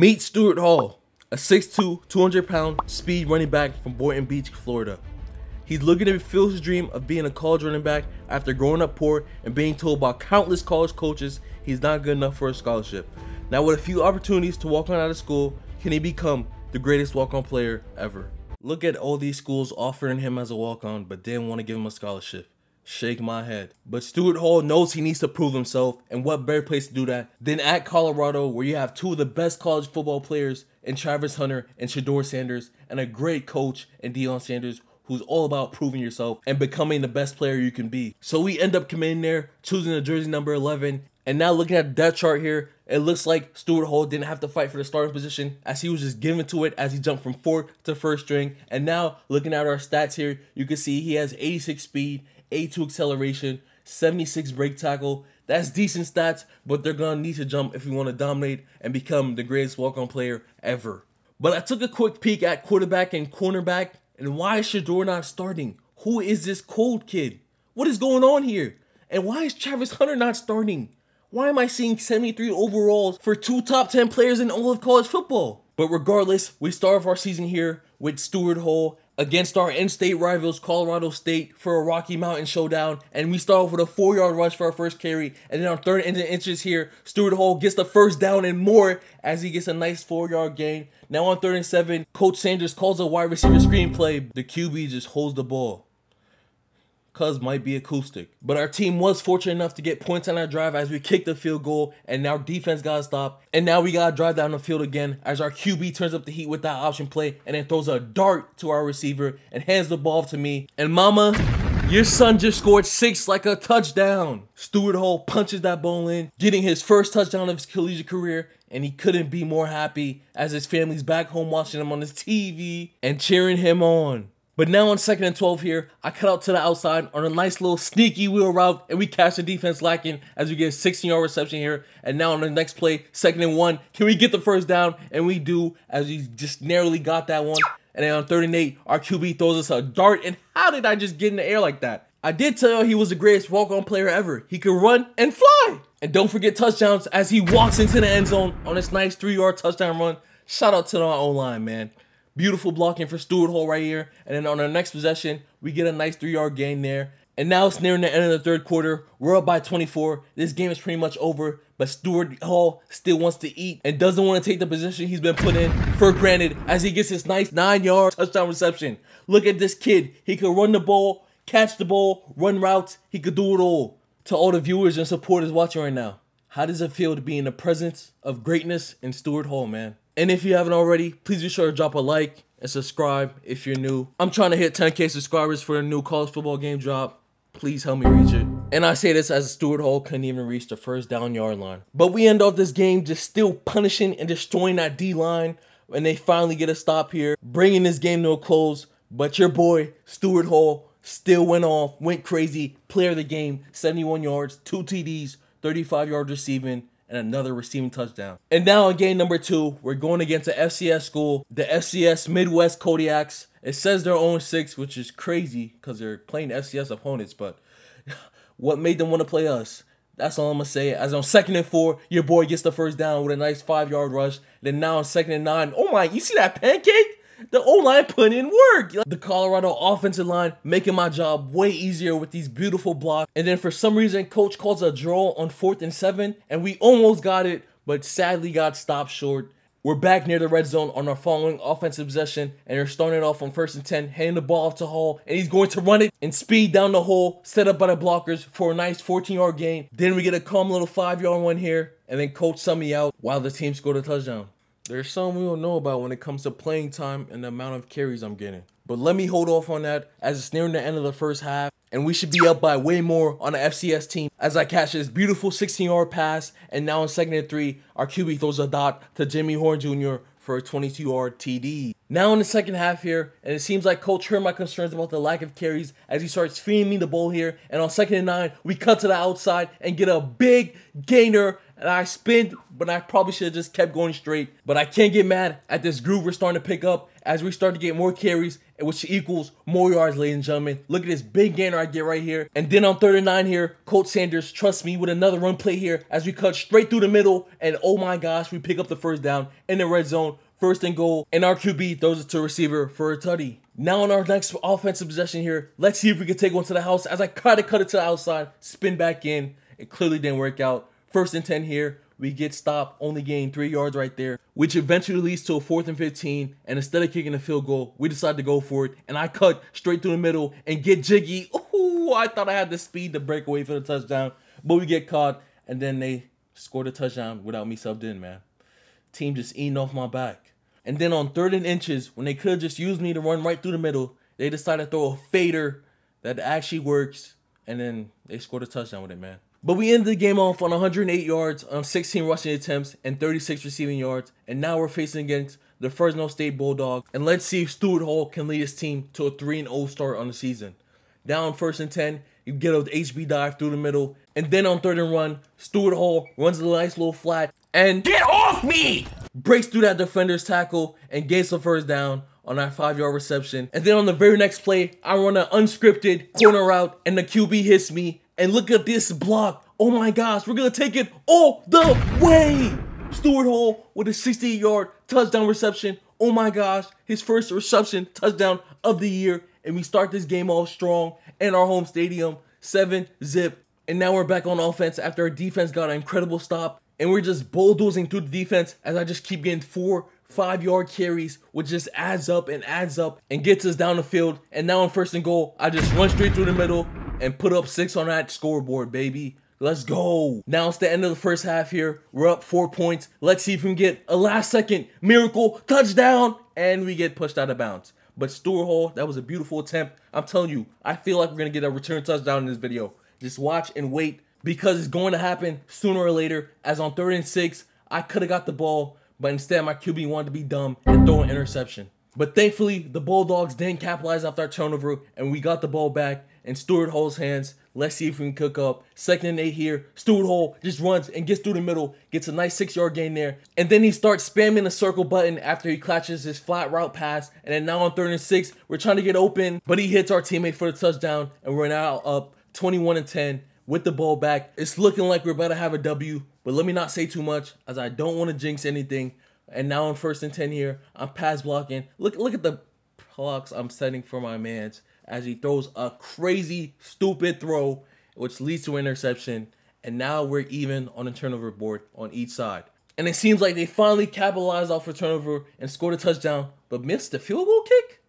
Meet Stewart Hall, a 6'2", 200 pound speed running back from Boynton Beach, Florida. He's looking to fulfill his dream of being a college running back after growing up poor and being told by countless college coaches he's not good enough for a scholarship. Now with a few opportunities to walk on out of school, can he become the greatest walk-on player ever? Look at all these schools offering him as a walk-on but didn't want to give him a scholarship. Shake my head. But Stewart Hall knows he needs to prove himself, and what better place to do that than at Colorado, where you have two of the best college football players in Travis Hunter and Shedeur Sanders, and a great coach in Deion Sanders who's all about proving yourself and becoming the best player you can be. So we end up committing there, choosing the jersey number 11. And now looking at the depth chart here, it looks like Stewart Hall didn't have to fight for the starting position as he was just given to it as he jumped from fourth to first string. And now looking at our stats here, you can see he has 86 speed, 82 acceleration, 76 break tackle. That's decent stats, but they're gonna need to jump if we want to dominate and become the greatest walk-on player ever. But I took a quick peek at quarterback and cornerback, and why is Shedeur not starting? Who is this cold kid? What is going on here? And why is Travis Hunter not starting? Why am I seeing 73 overalls for two top 10 players in all of college football? But regardless, we start off our season here with Stewart Hall against our in-state rivals Colorado State for a Rocky Mountain showdown. And we start off with a four-yard rush for our first carry. And then our third and inches here, Stewart Hall gets the first down and more as he gets a nice four-yard gain. Now on third and seven, Coach Sanders calls a wide receiver screen play. The QB just holds the ball. Cuz might be acoustic. But our team was fortunate enough to get points on our drive as we kicked the field goal and now defense got stopped. And now we gotta drive down the field again as our QB turns up the heat with that option play and then throws a dart to our receiver and hands the ball to me. And mama, your son just scored six like a touchdown. Stewart Hall punches that ball in, getting his first touchdown of his collegiate career, and he couldn't be more happy as his family's back home watching him on his TV and cheering him on. But now on second and 12 here, I cut out to the outside on a nice little sneaky wheel route, and we catch the defense lacking as we get a 16 yard reception here. And now on the next play, second and one, can we get the first down? And we do, as we just narrowly got that one. And then on third and eight, our QB throws us a dart. And how did I just get in the air like that? I did tell you he was the greatest walk-on player ever. He could run and fly. And don't forget touchdowns as he walks into the end zone on this nice three-yard touchdown run. Shout out to our O-line, man. Beautiful blocking for Stewart Hall right here. And then on our next possession, we get a nice three-yard gain there. And now it's nearing the end of the third quarter. We're up by 24. This game is pretty much over. But Stewart Hall still wants to eat and doesn't want to take the position he's been put in for granted as he gets his nice nine-yard touchdown reception. Look at this kid. He could run the ball, catch the ball, run routes. He could do it all. To all the viewers and supporters watching right now, how does it feel to be in the presence of greatness in Stewart Hall, man? And if you haven't already, please be sure to drop a like and subscribe if you're new. I'm trying to hit 10k subscribers for a new college football game drop. Please help me reach it. And I say this as Stewart Hall couldn't even reach the first down yard line. But we end off this game just still punishing and destroying that D line. And they finally get a stop here, bringing this game to a close. But your boy, Stewart Hall, still went off, went crazy, player of the game, 71 yards, two TDs, 35 yards receiving, and another receiving touchdown. And now in game number two, we're going against the FCS school, the FCS Midwest Kodiaks. It says they're own six, which is crazy because they're playing FCS opponents, but what made them want to play us? That's all I'm gonna say. As on second and four, your boy gets the first down with a nice five yard rush. Then now on second and nine, oh my, you see that pancake? The O line put in work. The Colorado offensive line making my job way easier with these beautiful blocks. And then for some reason, coach calls a draw on fourth and seven, and we almost got it, but sadly got stopped short. We're back near the red zone on our following offensive possession, and they're starting off on first and 10, handing the ball off to Hall, and he's going to run it and speed down the hole, set up by the blockers for a nice 14 yard gain. Then we get a calm little five yard one here, and then coach sum me out while the team scored a touchdown. There's some we don't know about when it comes to playing time and the amount of carries I'm getting. But let me hold off on that as it's nearing the end of the first half. And we should be up by way more on the FCS team as I catch this beautiful 16 yard pass. And now in second and three, our QB throws a dot to Jimmy Horn Jr. for a 22 yard TD. Now in the second half here, and it seems like coach heard my concerns about the lack of carries as he starts feeding me the ball here. And on second and nine, we cut to the outside and get a big gainer and I spinned, but I probably should have just kept going straight. But I can't get mad at this groove we're starting to pick up as we start to get more carries, which equals more yards, ladies and gentlemen. Look at this big gainer I get right here. And then on 39 here, Colt Sanders, trust me, with another run play here as we cut straight through the middle. And oh my gosh, we pick up the first down in the red zone. First and goal, and our QB throws it to receiver for a tutty. Now on our next offensive possession here, let's see if we can take one to the house as I try to cut it to the outside, spin back in. It clearly didn't work out. First and 10 here, we get stopped, only gain three yards right there, which eventually leads to a fourth and 15. And instead of kicking a field goal, we decide to go for it. And I cut straight through the middle and get jiggy. Ooh, I thought I had the speed to break away for the touchdown, but we get caught. And then they scored a touchdown without me subbed in, man. Team just eating off my back. And then on third and inches, when they could have just used me to run right through the middle, they decided to throw a fader that actually works. And then they scored a touchdown with it, man. But we ended the game off on 108 yards on 16 rushing attempts and 36 receiving yards. And now we're facing against the Fresno State Bulldogs. And let's see if Stewart Hall can lead his team to a 3 0 start on the season. Down first and 10, you get a HB dive through the middle. And then on third and run, Stewart Hall runs a nice little flat and Get off me! breaks through that defender's tackle and gets the first down on that five yard reception. And then on the very next play, I run an unscripted corner route and the QB hits me. And look at this block. Oh my gosh, we're gonna take it all the way. Stewart Hall with a 68 yard touchdown reception. Oh my gosh, his first reception touchdown of the year. And we start this game off strong in our home stadium, 7 zip. And now we're back on offense after our defense got an incredible stop. And we're just bulldozing through the defense as I just keep getting four, five yard carries, which just adds up and adds up and gets us down the field. And now on first and goal, I just run straight through the middle and put up six on that scoreboard, baby. Let's go. Now it's the end of the first half here. We're up four points. Let's see if we can get a last second miracle touchdown. And we get pushed out of bounds. But Stewart Hall, that was a beautiful attempt. I'm telling you, I feel like we're going to get a return touchdown in this video. Just watch and wait because it's going to happen sooner or later. As on third and six, I could have got the ball, but instead my QB wanted to be dumb and throw an interception. But thankfully, the Bulldogs didn't capitalize off our turnover, and we got the ball back in Stewart Hall's hands. Let's see if we can cook up. Second and eight here. Stewart Hall just runs and gets through the middle, gets a nice six yard gain there. And then he starts spamming the circle button after he clutches his flat route pass. And then now on third and six, we're trying to get open, but he hits our teammate for the touchdown, and we're now up 21 and 10 with the ball back. It's looking like we're about to have a W, but let me not say too much as I don't want to jinx anything. And now on first and 10 here, I'm pass blocking. Look look at the blocks I'm setting for my mans as he throws a crazy, stupid throw, which leads to an interception. And now we're even on the turnover board on each side. And it seems like they finally capitalized off a turnover and scored a touchdown, but missed the field goal kick.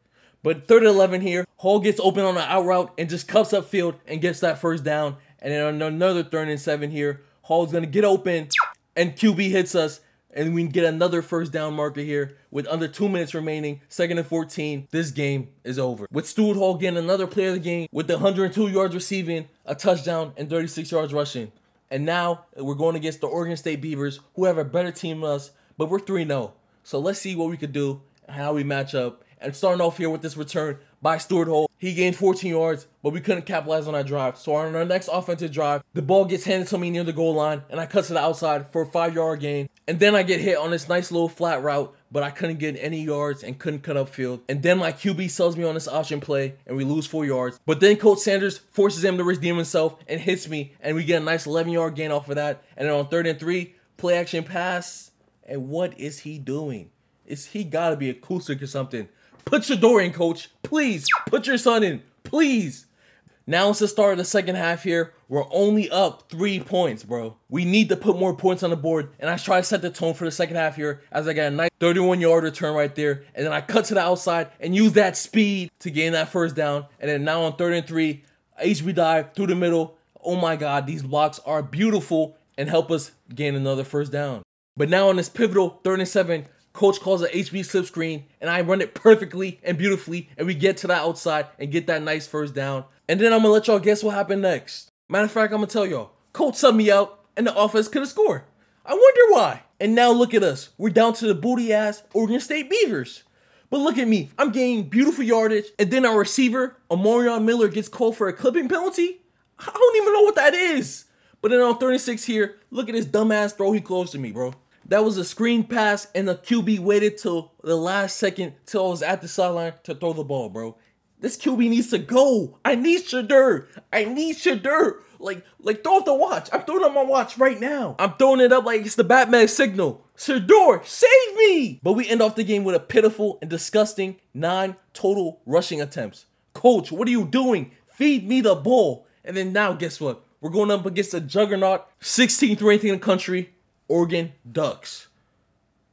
But third and 11 here, Hall gets open on the out route and just cups up field and gets that first down. And then on another third and seven here, Hall's gonna get open and QB hits us and we get another first down marker here with under two minutes remaining, second and 14. This game is over. With Stewart Hall getting another player of the game with the 102 yards receiving, a touchdown, and 36 yards rushing. And now we're going against the Oregon State Beavers, who have a better team than us, but we're 3 0. So let's see what we could do, how we match up. And starting off here with this return by Stewart Hall. He gained 14 yards, but we couldn't capitalize on that drive. So on our next offensive drive, the ball gets handed to me near the goal line, and I cut to the outside for a five yard gain. And then I get hit on this nice little flat route, but I couldn't get any yards and couldn't cut up field. And then my QB sells me on this option play, and we lose four yards. But then Coach Sanders forces him to redeem himself and hits me, and we get a nice 11 yard gain off of that. And then on third and three, play action pass. And what is he doing? Is he gotta be acoustic or something? Put Shedeur in, coach. Please, put your son in. Please. Now it's the start of the second half here. We're only up three points, bro. We need to put more points on the board. And I try to set the tone for the second half here as I got a nice 31 yard return right there. And then I cut to the outside and use that speed to gain that first down. And then now on third and three, HB dive through the middle. Oh my God, these blocks are beautiful and help us gain another first down. But now on this pivotal third and seven, Coach calls an HB slip screen, and I run it perfectly and beautifully, and we get to the outside and get that nice first down. And then I'm gonna let y'all guess what happened next. Matter of fact, I'm gonna tell y'all. Coach subbed me out, and the offense couldn't score. I wonder why. And now look at us. We're down to the booty ass Oregon State Beavers. But look at me. I'm gaining beautiful yardage, and then our receiver, Omarion Miller, gets called for a clipping penalty. I don't even know what that is. But then on 36 here, look at this dumbass throw he closed to me, bro. That was a screen pass, and the QB waited till the last second till I was at the sideline to throw the ball, bro. This QB needs to go. I need Shedeur. I need Shedeur. Like, like throw up the watch. I'm throwing up my watch right now. I'm throwing it up like it's the Batman signal. Shedeur, save me! But we end off the game with a pitiful and disgusting nine total rushing attempts. Coach, what are you doing? Feed me the ball. And then now, guess what? We're going up against the juggernaut, 16th ranked in the country, Oregon Ducks.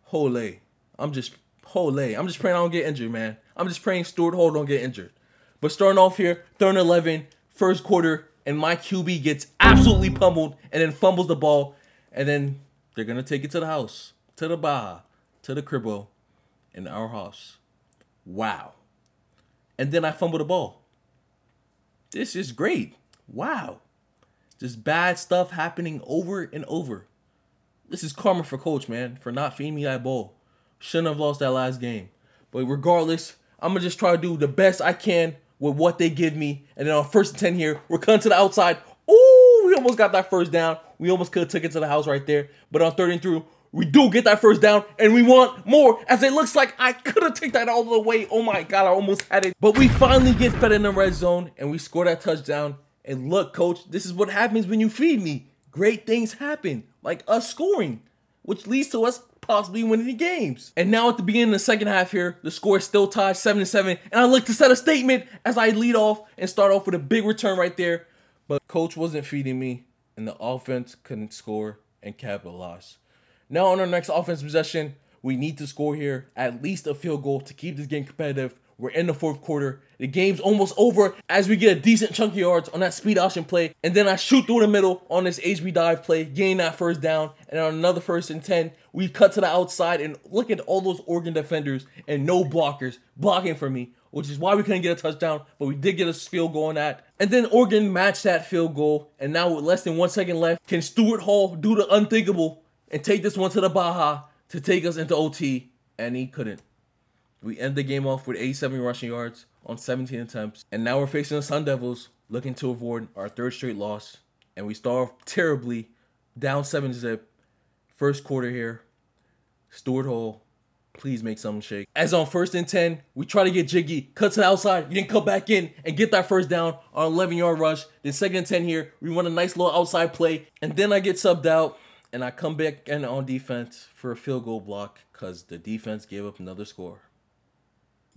Holy. I'm just, holy. I'm just praying I don't get injured, man. I'm just praying Stewart Hall don't get injured. But starting off here, third and 11, first quarter, and my QB gets absolutely pummeled and then fumbles the ball. And then they're going to take it to the house, to the Baja, to the cribbo, in our house. Wow. And then I fumble the ball. This is great. Wow. Just bad stuff happening over and over. This is karma for coach, man, for not feeding me that ball. Shouldn't have lost that last game. But regardless, I'm gonna just try to do the best I can with what they give me. And then on first and 10 here, we're cutting to the outside. Ooh, we almost got that first down. We almost could have took it to the house right there. But on third and through, we do get that first down, and we want more, as it looks like I could have taken that all the way. Oh my God, I almost had it. But we finally get fed in the red zone, and we score that touchdown. And look, coach, this is what happens when you feed me. Great things happen, like us scoring, which leads to us possibly winning the games. And now at the beginning of the second half here, the score is still tied 7 7. And I look to set a statement as I lead off and start off with a big return right there. But coach wasn't feeding me, and the offense couldn't score and capitalize. Now on our next offense possession, we need to score here at least a field goal to keep this game competitive. We're in the fourth quarter. The game's almost over as we get a decent chunk of yards on that speed option play. And then I shoot through the middle on this HB dive play, gain that first down. And on another first and 10, we cut to the outside and look at all those Oregon defenders and no blockers blocking for me, which is why we couldn't get a touchdown. But we did get a field goal on that. And then Oregon matched that field goal. And now with less than one second left, can Stewart Hall do the unthinkable and take this one to the Baja to take us into OT? And he couldn't. We end the game off with 87 rushing yards on 17 attempts. And now we're facing the Sun Devils, looking to avoid our third straight loss. And we start off terribly, down 7 zip. First quarter here. Stewart Hall, please make something shake. As on first and 10, we try to get jiggy, cut to the outside, then cut back in and get that first down on 11 yard rush. Then second and 10 here, we run a nice little outside play. And then I get subbed out and I come back in on defense for a field goal block because the defense gave up another score.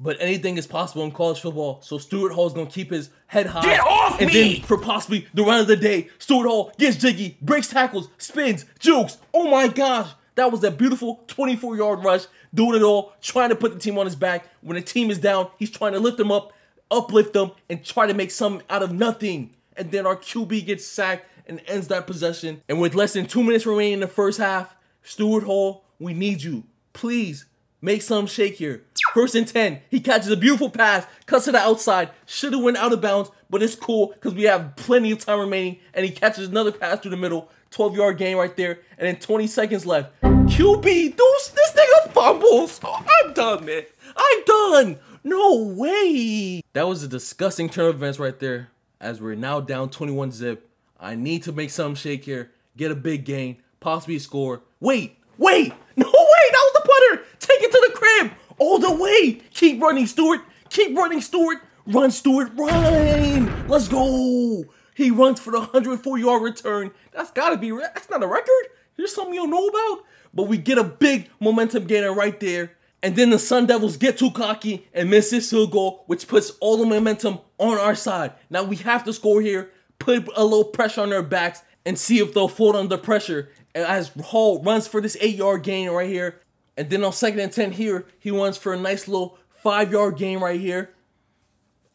But anything is possible in college football, so Stewart Hall's gonna keep his head high. Get off and me! then for possibly the run of the day, Stewart Hall gets jiggy, breaks tackles, spins, jukes. Oh my gosh, that was a beautiful 24-yard rush, doing it all, trying to put the team on his back. When the team is down, he's trying to lift them up, uplift them, and try to make something out of nothing. And then our QB gets sacked and ends that possession. And with less than two minutes remaining in the first half, Stewart Hall, we need you. Please make some shake here. First and 10. He catches a beautiful pass, cuts to the outside. Should have went out of bounds, but it's cool because we have plenty of time remaining. And he catches another pass through the middle. 12 yard gain right there. And then 20 seconds left. QB, those, this nigga fumbles. Oh, I'm done, man. I'm done. No way. That was a disgusting turn of events right there. As we're now down 21 zip. I need to make some shake here. Get a big gain. Possibly score. Wait, wait. No way. That was the putter. Take it to the crib all the way. Keep running, Stewart. Keep running, Stewart. Run, Stewart. Run. Let's go. He runs for the 104 yard return. That's got to be, that's not a record. There's something you don't know about. But we get a big momentum gainer right there. And then the Sun Devils get too cocky and miss this field goal, which puts all the momentum on our side. Now we have to score here, put a little pressure on their backs, and see if they'll fold under pressure. And as Hall runs for this eight yard gain right here, and then on second and 10 here, he runs for a nice little five yard gain right here.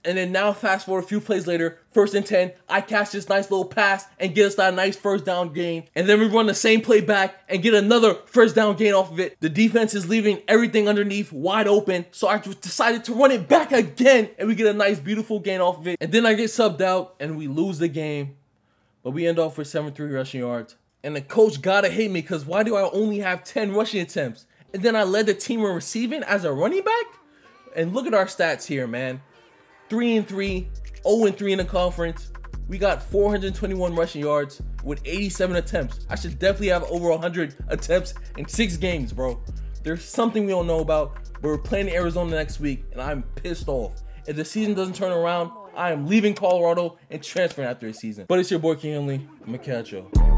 And then now fast forward a few plays later, first and 10, I catch this nice little pass and get us that nice first down gain. And then we run the same play back and get another first down gain off of it. The defense is leaving everything underneath wide open. So I decided to run it back again and we get a nice beautiful gain off of it. And then I get subbed out and we lose the game. But we end off with 73 rushing yards. And the coach gotta hate me because why do I only have 10 rushing attempts? And then I led the team in receiving as a running back? And look at our stats here, man. 3 and 3, 0 and 3 in the conference. We got 421 rushing yards with 87 attempts. I should definitely have over 100 attempts in six games, bro. There's something we don't know about, but we're playing Arizona next week, and I'm pissed off. If the season doesn't turn around, I am leaving Colorado and transferring after a season. But it's your boy King. I'm to catch y'all.